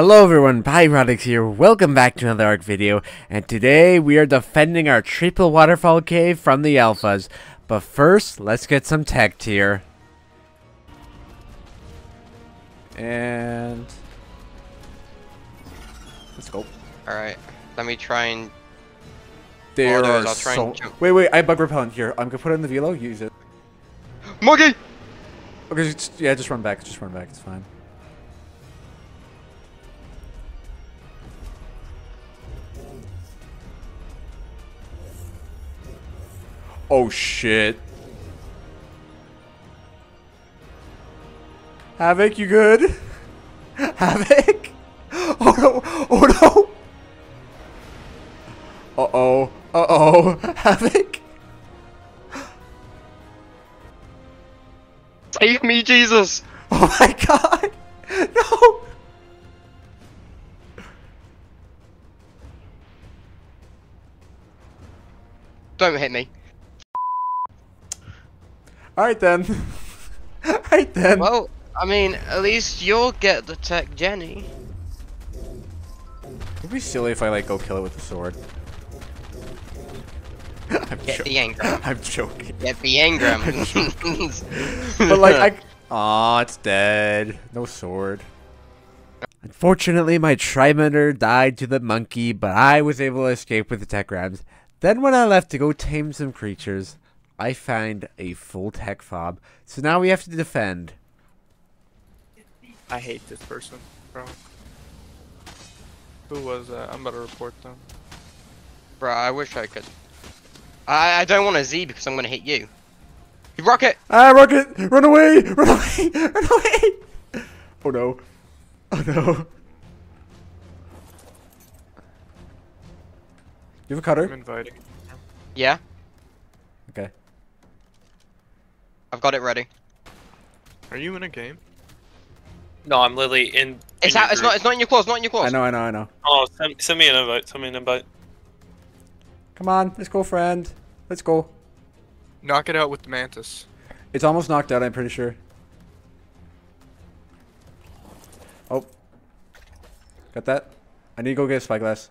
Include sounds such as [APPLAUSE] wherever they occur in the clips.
Hello everyone, Pyrotixs here, welcome back to another ARK video, and today we are defending our triple waterfall cave from the alphas. But first, let's get some tech tier. And... Let's go. Alright, let me try and... There are I'll try so... and. Wait, wait, I bug repellent here. I'm gonna put it in the velo, use it. [GASPS] Monkey! Okay, just, yeah, just run back, just run back, it's fine. Oh shit. Havoc, you good? [LAUGHS] Havoc? Oh no! Oh no! Uh oh. Uh oh. Havoc? Save me, Jesus! [LAUGHS] Oh my god! [LAUGHS] No! Don't hit me. Alright then. [LAUGHS] Alright then. Well, I mean, at least you'll get the tech Jenny. It'd be silly if I like go kill it with a sword. [LAUGHS] I'm, Get the engram. [LAUGHS] I'm joking. Get the engram. But like I Aw, it's dead. No sword. Unfortunately, my Trimender died to the monkey, but I was able to escape with the tech rams. Then when I left to go tame some creatures, I find a full tech fob. So now we have to defend. I hate this person, bro. Who was that? I'm about to report them. Bro, I wish I could. I, I don't want a Z because I'm gonna hit you. You rocket! Ah, rocket! Run away! Run away! [LAUGHS] Run away! Oh no. Oh no. [LAUGHS] You have a cutter? I'm cutter? inviting. Yeah, Okay. I've got it ready. Are you in a game? No, I'm literally in. It's in your out, it's not it's not in your claws, not in your claws. I know, I know, I know. Oh, send, send me an invite. Send me an invite. Come on, let's go, friend. Let's go. Knock it out with the mantis. It's almost knocked out, I'm pretty sure. Oh. Got that? I need to go get a spyglass.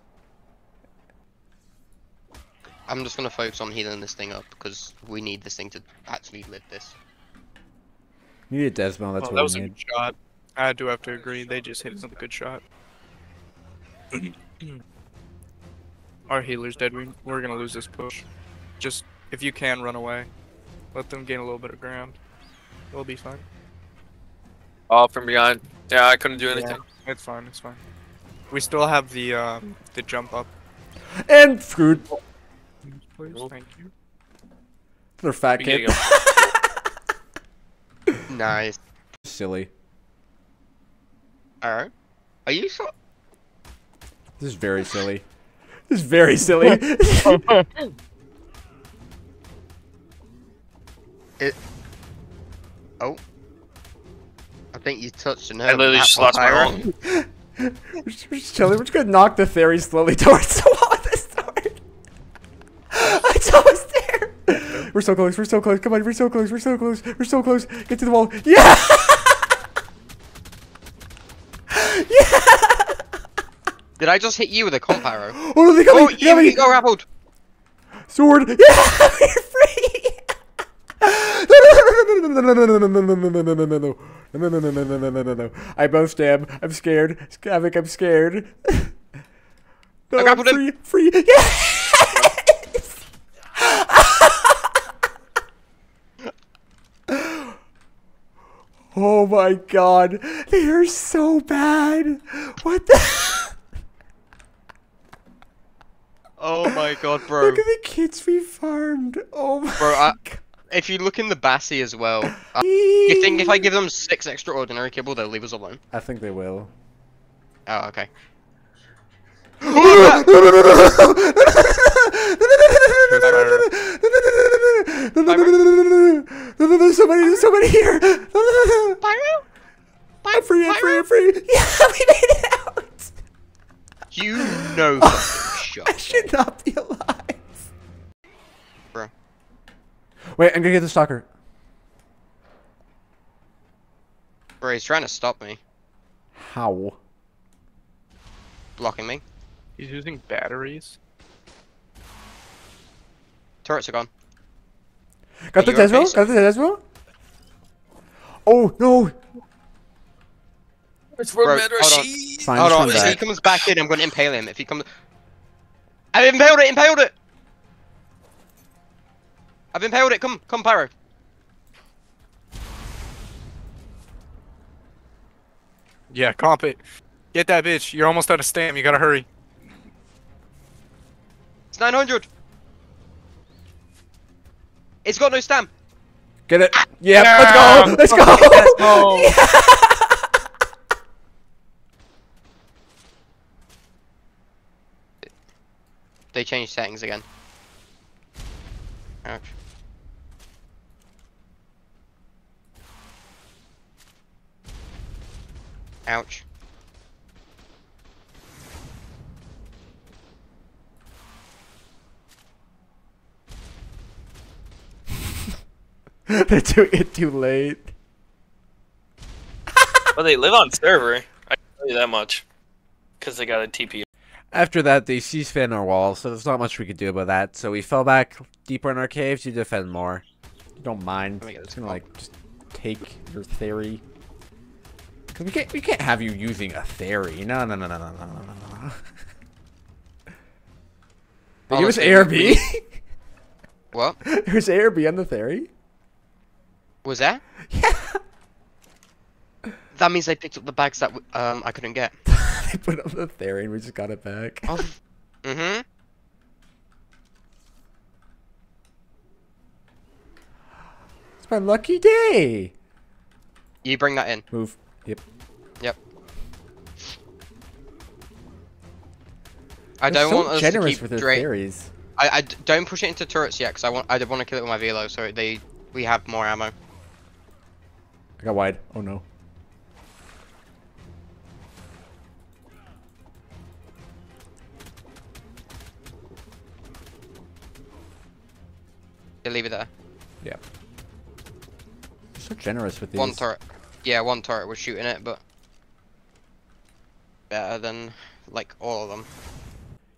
I'm just gonna focus on healing this thing up because we need this thing to actually live this. You Need a Desmond, that's oh, that what was we a need. good shot. I do have to agree. They just hit us with a good shot. [CLEARS THROAT] Our healer's dead. We, we're gonna lose this push. Just if you can run away, let them gain a little bit of ground. It'll be fine. Oh, from behind. Yeah, I couldn't do anything. It's fine. It's fine. We still have the um the jump up. And screwed. Please, Cool. thank you. They're fat Beginning kid. of- [LAUGHS] Nice. Silly. Alright. Are you sure? This is very silly. This is very silly. [LAUGHS] It. Oh. I think you touched a nerve. I literally just lost my Pyro. own. [LAUGHS] we're, just, we're just chilling. We're just gonna knock the Theri slowly towards the wall with this sword. it's almost there. We're so close. We're so close. Come on. We're so close. We're so close. We're so close. Get to the wall. Yeah. [LAUGHS] yeah. Did I just hit you with a comp arrow? Oh no, they got oh, me. They got me. got grappled. Sword. [LAUGHS] Yeah. We're free. No, no, no, no, no, no, no, no, no, no, no, no, no, no. No, no, no, no, no, no, no, no, no, no. I both stab. I'm scared. Havoc, I'm scared. [LAUGHS] No, I'm grappled him. free. Free. Yes! oh my god. They are so bad. What the? Oh my god, bro. Look at the kids we farmed. Oh my Bro, I- god. If you look in the Bassy as well, uh, you think if I give them six extraordinary kibble, they'll leave us alone? I think they will. Oh, okay. There's so many, there's so many here. Pyro? I'm free, I'm free, I'm free. [LAUGHS] Yeah, we made it out. You know [LAUGHS] I should not be alive. Bro. Wait, I'm gonna get the stalker. Bro, he's trying to stop me. How? blocking me. He's using batteries. Turrets are gone. Got the you Desmo? Got the Desmo? Oh no! It's for Bro, better hold on. Fine, Hold on, if he comes back in, I'm going to impale him. If he comes... I've impaled it, impaled it! I've impaled it, come, come, Pyro. Yeah, comp it. Get that bitch. You're almost out of stam. You gotta hurry. It's 900. It's got no stamp. Get it? Yeah, let's go! Let's go! [LAUGHS] They changed settings again. Ouch. Ouch. [LAUGHS] They're doing it too late. [LAUGHS] Well, they live on server. I can tell you that much. Because they got a TP. After that, they C-span our walls, so there's not much we could do about that. So we fell back deeper in our caves to defend more. You don't mind. Let me get It's gonna like just take your Theri. Cause we can't we can't have you using a Theri. No no no no no no no no. no. They give us Honestly, ARB. What? There's ARB on the Theri. Was there? Yeah. That means they picked up the bags that um I couldn't get. [LAUGHS] they put up the Theri and we just got it back. Oh. mm-hmm. It's my lucky day. You bring that in. Move. Yep. Yep. I They're don't so want us generous to keep with their theories. I, I don't push it into turrets yet because I want I want to kill it with my velo so they we have more ammo. I got wide. Oh no. Yeah, leave it there. Yeah. You're so generous with these. One turret. Yeah, one turret was shooting it, but better than like all of them.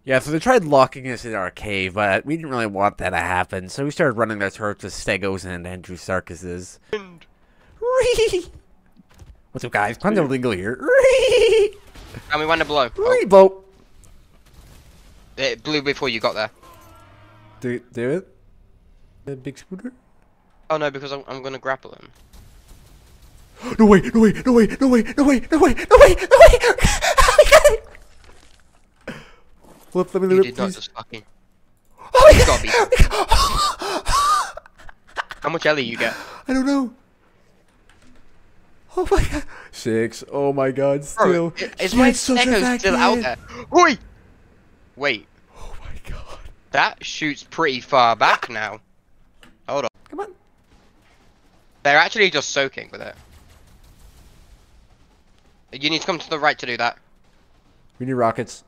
Yeah, so they tried locking us in our cave, but we didn't really want that to happen, so we started running their turrets with Stegos and Andrewsarchus's. [LAUGHS] What's up, guys? Quantum Lingo here. And we went to blow. Oh, boat! it blew before you got there. Do, do it? The big scooter? Oh no, because I'm, I'm gonna grapple him. [GASPS] No way, no way, no way, no way, no way, no way, no way, no way! we got it! Flip, let me You did not just fucking. Oh, got gotta [LAUGHS] oh How much Ellie you get? I don't know. [LAUGHS] Oh my god. Six. Oh my god, still. Is my a still out there? Oi! Wait, Oh my god. that shoots pretty far back now. Hold on. Come on. They're actually just soaking with it. You need to come to the right to do that. We need rockets.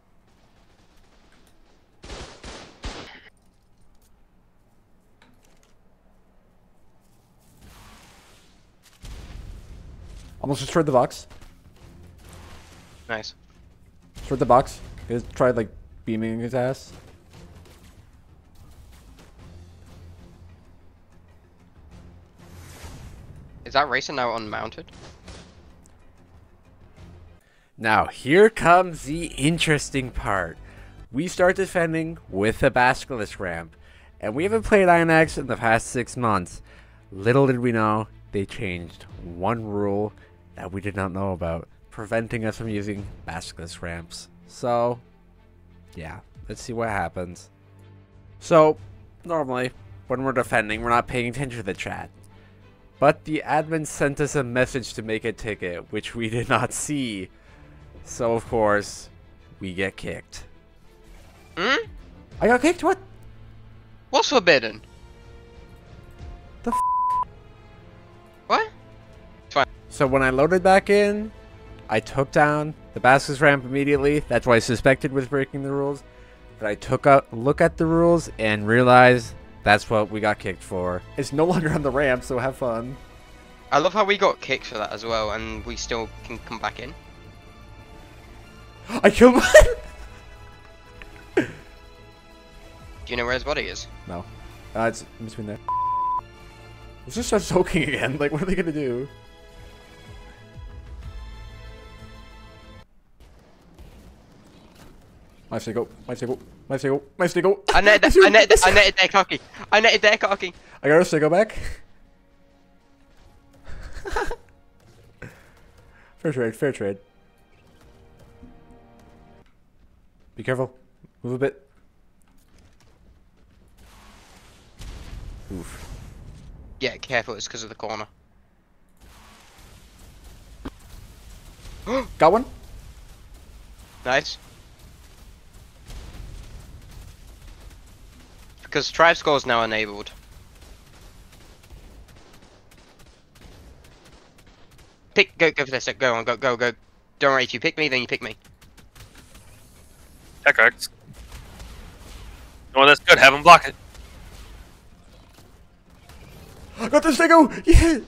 Almost destroyed the box. Nice. Destroyed the box. He tried like beaming his ass. Is that racer now unmounted? Now, here comes the interesting part. We start defending with the Basilisk ramp, and we haven't played Iron Axe in the past six months. Little did we know, they changed one rule that we did not know about, preventing us from using Basilisk ramps. So, yeah, let's see what happens. So, normally, when we're defending, we're not paying attention to the chat. But the admin sent us a message to make a ticket, which we [LAUGHS] did not see. So of course, we get kicked. Hmm? I got kicked? What? What's forbidden? So when I loaded back in, I took down the basket's ramp immediately. That's why I suspected was breaking the rules. But I took a look at the rules and realized that's what we got kicked for. It's no longer on the ramp, so have fun. I love how we got kicked for that as well, and we still can come back in. I killed Do you know where his body is? No. Uh, it's in between there. Let's just start soaking again. Like, what are they gonna do? My go. My go. My go. My go. I netted, [LAUGHS] I netted, I [LAUGHS] netted their cocky. I netted their cocky. I got a Sego back. [LAUGHS] fair trade, fair trade. Be careful. Move a bit. Oof. Yeah, careful, it's because of the corner. [GASPS] Got one? Nice. Because tribe score is now enabled. Pick, go, go for this. Go on, go, go, go. Don't worry, if you pick me, then you pick me. That correct. Oh, that's good. Have him block it. I Got the Sego! Yeah!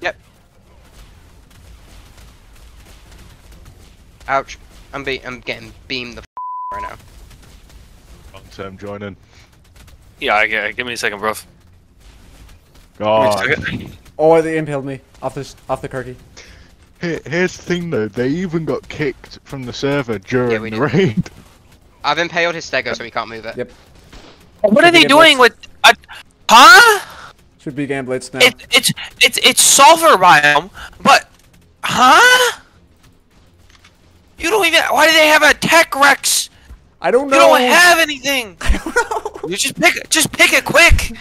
Yep. Ouch. I'm be I'm getting beamed the f right now. Long term joining. Yeah, I, I, give me a second, bro. God. [LAUGHS] Oh, they impaled me off this off the Kirky. Here, here's the thing though, they even got kicked from the server during we the raid. [LAUGHS] I've impaled his stego so he can't move it. Yep. What are they doing blitz. with? Uh, huh? Should be Gamblitz now. It, it's it's it's sulfur biome, but huh? You don't even. Why do they have a tech Rex? I don't know. You don't have anything. [LAUGHS] I don't know. You just pick it. Just pick it quick.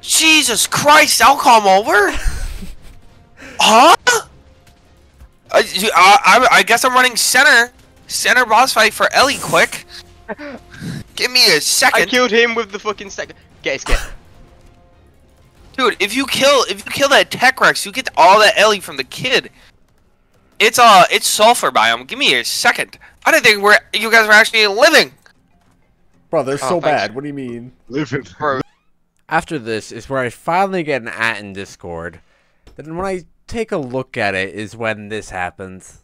Jesus Christ! I'll come over. Huh? Uh, you- uh, I, I guess I'm running center. Center boss fight for Ellie quick. Give me a second. I killed him with the fucking stego. Get his kit. Dude, if you kill if you kill that Tech Rex, you get all that Ellie from the kid. It's uh it's sulfur biome. Give me a second. I didn't think we're you guys were actually living. Bro, they're Oh, so thanks. bad. What do you mean? Living. After this is where I finally get an at in Discord. Then when I take a look at it is when this happens.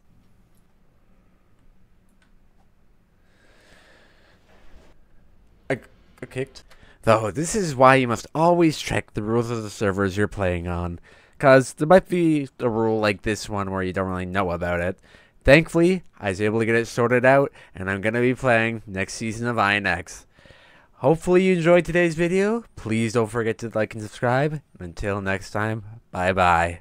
I got kicked. Though this is why you must always check the rules of the servers you're playing on. Cause there might be a rule like this one where you don't really know about it. Thankfully, I was able to get it sorted out, and I'm gonna be playing next season of INX. Hopefully you enjoyed today's video. Please don't forget to like and subscribe. Until next time, bye bye.